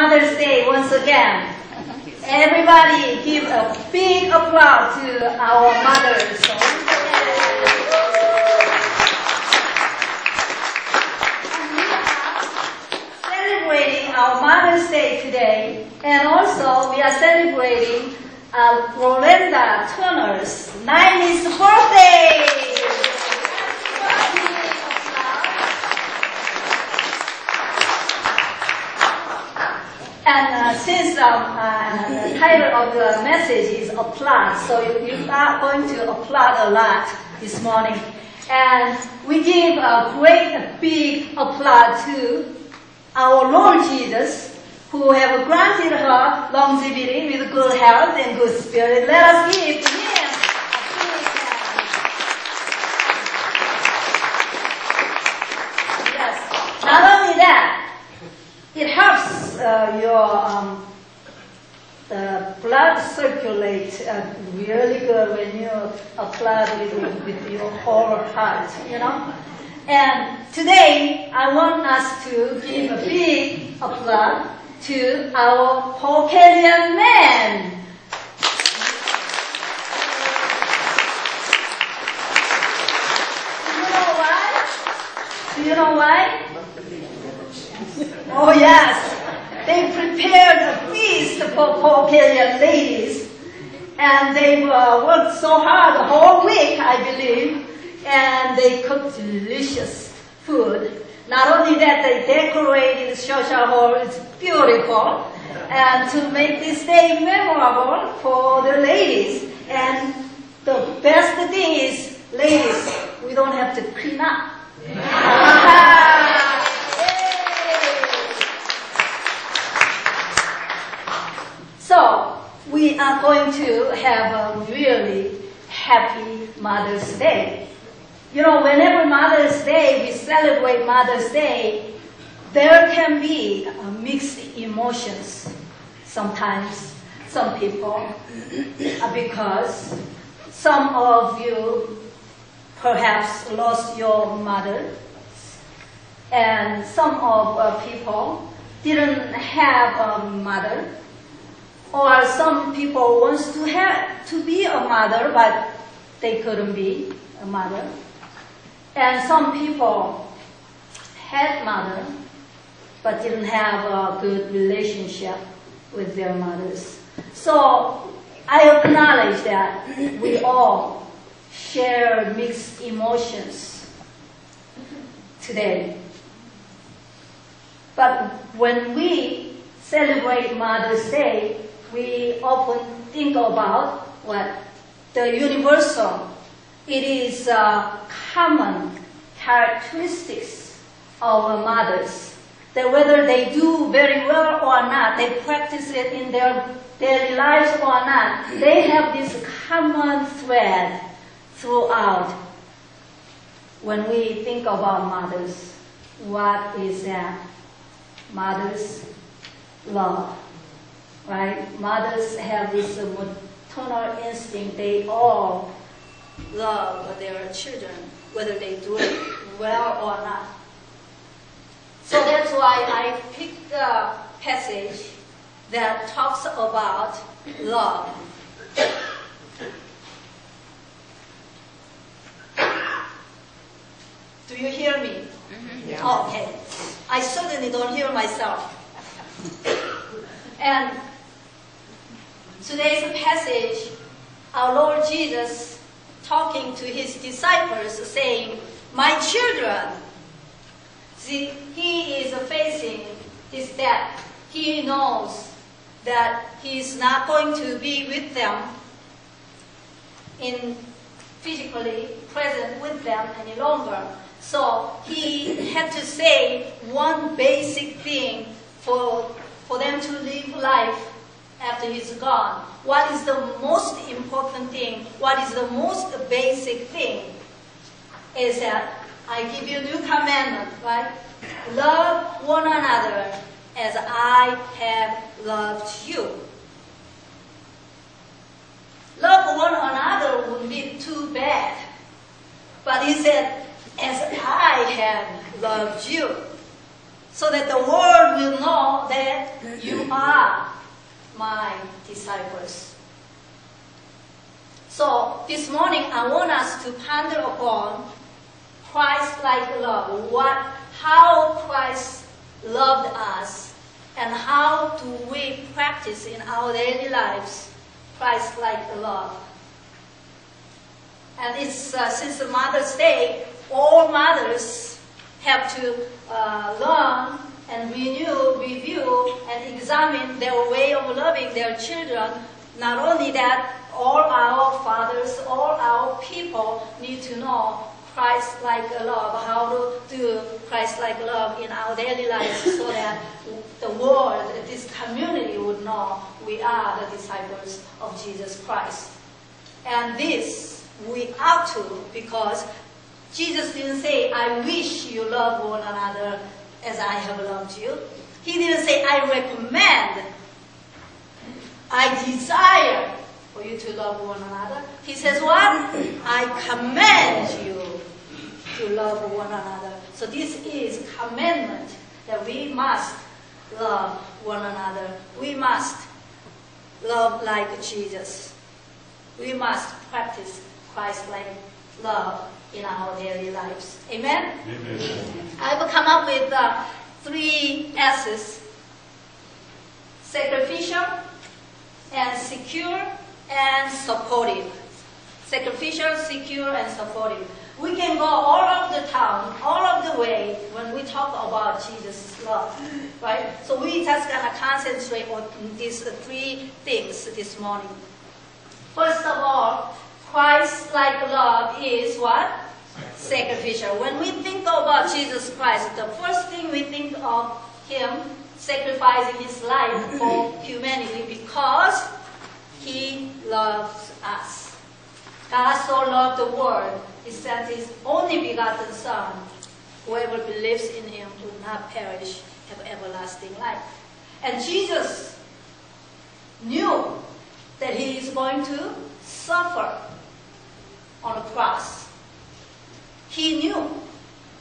Mother's Day once again. Everybody give a big applause to our mothers. Celebrating our Mother's Day today, and also we are celebrating uh, Rolanda Turner's 90th birthday. And uh, since um, uh, the title of the message is applaud, so you, you are going to applaud a lot this morning. And we give a great big applause to our Lord Jesus, who have granted her longevity with good health and good spirit. Let us give him. Yes. Not only that, it helps uh, your um, the blood circulate uh, really good when you apply with, with your whole heart, you know. And today I want us to give a big applause to our Caucasian. Do you know why? Do you know why? Oh yes, they prepared a feast for Caucasian ladies, and they worked so hard the whole week, I believe, and they cooked delicious food. Not only that, they decorated the social hall; it's beautiful, and to make this day memorable for the ladies. And the best thing is, ladies, we don't have to clean up. So, we are going to have a really happy Mother's Day. You know, whenever Mother's Day, we celebrate Mother's Day, there can be uh, mixed emotions sometimes, some people, uh, because some of you perhaps lost your mother, and some of uh, people didn't have a mother, or some people wants to have to be a mother, but they couldn't be a mother. And some people had mother, but didn't have a good relationship with their mothers. So I acknowledge that we all share mixed emotions today. But when we celebrate Mother's Day, we often think about what the universal, it is uh, common characteristics of mothers. That whether they do very well or not, they practice it in their daily lives or not, they have this common thread throughout. When we think about mothers, what is that? Mothers love right? Mothers have this uh, maternal instinct. They all love their children, whether they do it well or not. So that's why I picked the passage that talks about love. Do you hear me? Yeah. Okay. I certainly don't hear myself. And today's passage, our Lord Jesus talking to his disciples saying, My children, see, he is facing his death. He knows that he is not going to be with them in physically present with them any longer. So he had to say one basic thing for, for them to live life after he's gone. What is the most important thing? What is the most basic thing? Is that I give you a new commandment, right? Love one another as I have loved you. Love one another would be too bad. But he said, as I have loved you. so that the world will know that you are my disciples. So this morning I want us to ponder upon Christ-like love. What, how Christ loved us, and how do we practice in our daily lives Christ-like love. And it's uh, since Mother's Day, all mothers have to uh, learn and renew, review, and examine their way of loving their children. Not only that, all our fathers, all our people need to know Christ-like love, how to do Christ-like love in our daily lives so that the world, this community would know we are the disciples of Jesus Christ. And this we ought to because Jesus didn't say, I wish you love one another as I have loved you. He didn't say, I recommend, I desire for you to love one another. He says, what? I command you to love one another. So this is commandment that we must love one another. We must love like Jesus. We must practice Christ-like love in our daily lives. Amen? Amen. I will come up with uh, three S's. Sacrificial and secure and supportive. Sacrificial, secure, and supportive. We can go all over the town, all of the way when we talk about Jesus' love, right? So we just gonna concentrate on these three things this morning. First of all, Christ-like love is what? Sacrificial. When we think about uh, Jesus Christ, the first thing we think of Him sacrificing His life for humanity because He loves us. God so loved the world, He sent His only begotten Son. Whoever believes in Him will not perish, have everlasting life. And Jesus knew that He is going to suffer on the cross. He knew,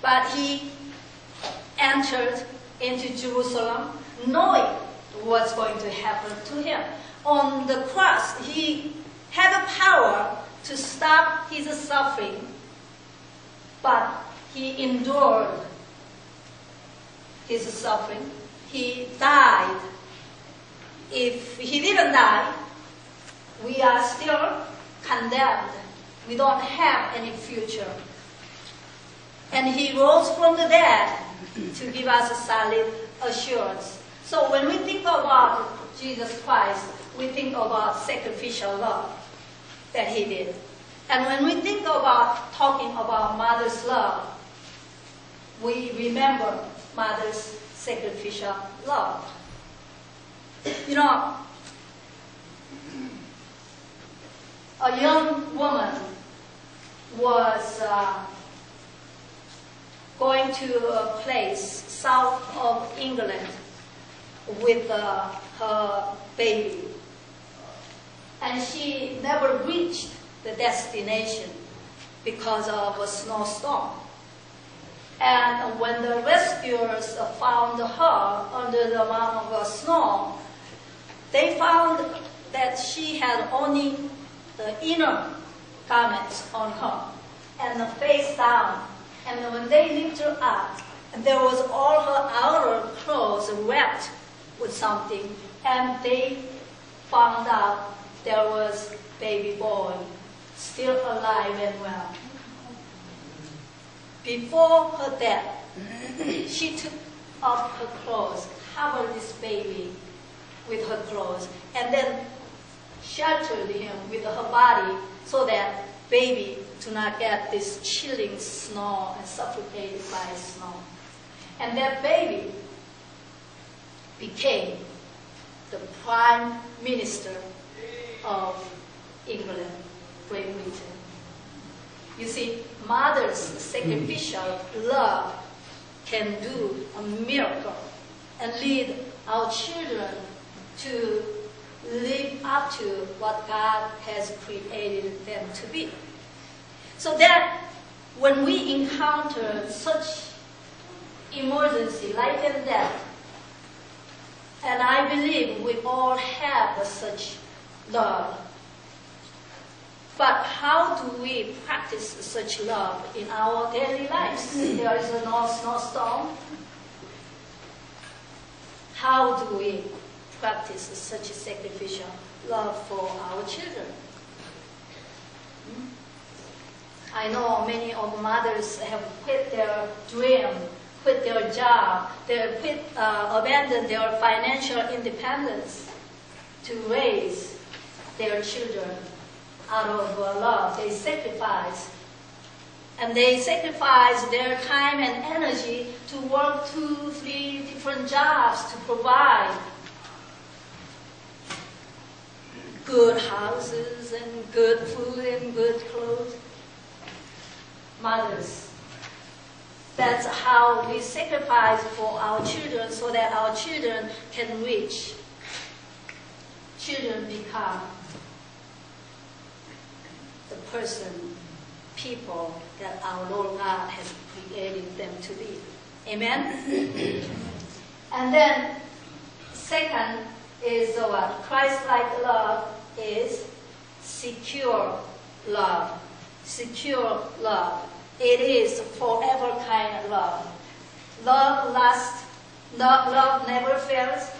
but he entered into Jerusalem knowing what's going to happen to him. On the cross, he had the power to stop his suffering, but he endured his suffering. He died. If he didn't die, we are still condemned we don't have any future. And he rose from the dead to give us a solid assurance. So when we think about Jesus Christ, we think about sacrificial love that he did. And when we think about talking about mother's love, we remember mother's sacrificial love. You know, a young woman was uh, going to a place south of England with uh, her baby. And she never reached the destination because of a snowstorm. And when the rescuers found her under the amount of snow, they found that she had only the inner garments on her and face down. And when they lifted her up, there was all her outer clothes wet with something, and they found out there was baby boy still alive and well. Before her death, she took off her clothes, covered this baby with her clothes, and then sheltered him with her body so that baby do not get this chilling snow and suffocated by snow. And that baby became the prime minister of England, Great Britain. You see, mother's sacrificial hmm. love can do a miracle and lead our children to live up to what God has created them to be. So that when we encounter such emergency, life and death. And I believe we all have such love. But how do we practice such love in our daily lives? there is a no snowstorm. How do we practice such a sacrificial love for our children? Hmm? I know many of mothers have quit their dream, quit their job, they quit, uh, abandoned their financial independence to raise their children out of uh, love. They sacrifice. And they sacrifice their time and energy to work two, three different jobs to provide good houses and good food and good clothes. Mothers. That's how we sacrifice for our children so that our children can reach. Children become the person, people that our Lord God has created them to be. Amen? and then, second is what? Christ-like love is secure love. Secure love. It is forever kind of love. Love lasts, love, love never fails.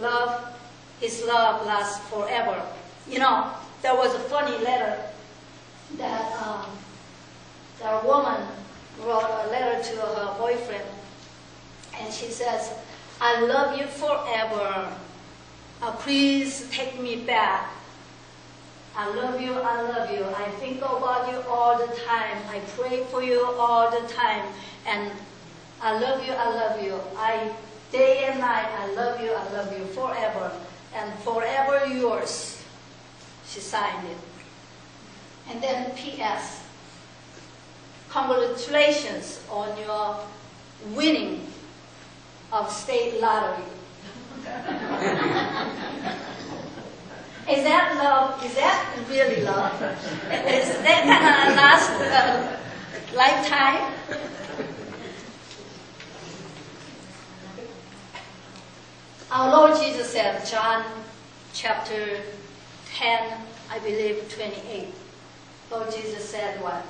Love, His love lasts forever. You know, there was a funny letter that um, the woman wrote a letter to her boyfriend, and she says, I love you forever. Uh, please take me back. I love you, I love you. I think about you all the time. I pray for you all the time. And I love you, I love you. I day and night, I love you, I love you forever. And forever yours. She signed it. And then P.S. Congratulations on your winning of state lottery. Is that love? Is that really love? Is that of last uh, lifetime? Our Lord Jesus said, John chapter 10, I believe 28. Lord Jesus said what?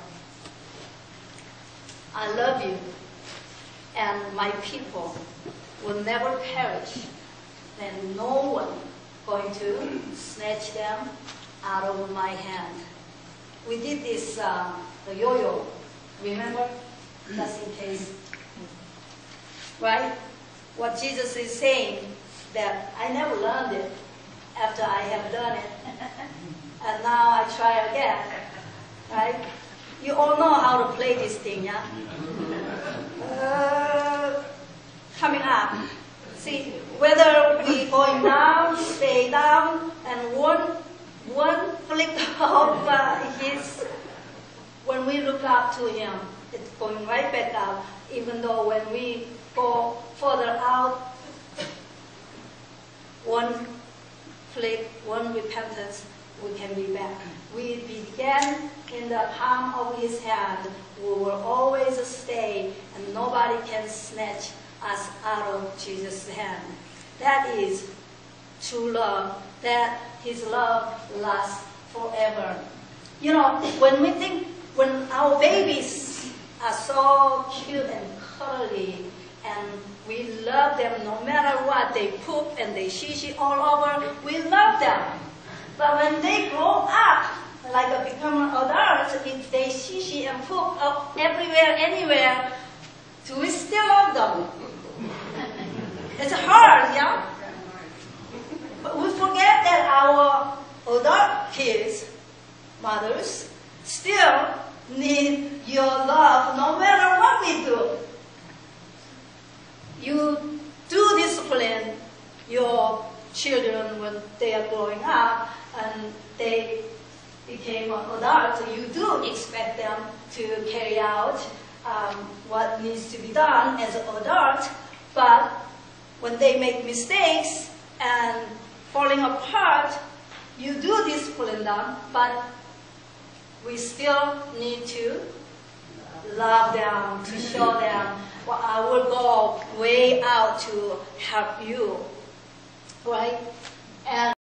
I love you, and my people will never perish, and no one going to snatch them out of my hand. We did this, uh, the yo-yo, remember? Just in case. Right? What Jesus is saying, that I never learned it after I have done it. and now I try again. Right? You all know how to play this thing, yeah? Uh, coming up. See, whether we going down, stay down, and one one flick of uh, his, when we look up to him, it's going right back up, Even though when we go further out, one flick, one repentance, we can be back. We began in the palm of his hand. We will always stay, and nobody can snatch us out of Jesus' hand. That is true love, that his love lasts forever. You know, when we think, when our babies are so cute and cuddly, and we love them no matter what, they poop and they shishi all over, we love them. But when they grow up, like a become adults, if they shishi and poop up everywhere, anywhere, do we still love them? It's hard, yeah? But we forget that our adult kids, mothers, still need your love no matter what we do. You do discipline your children when they are growing up and they became adults, you do expect them to carry out um, what needs to be done as an adult, but when they make mistakes and falling apart, you do discipline them, but we still need to love them, to show them, well, I will go way out to help you, right? And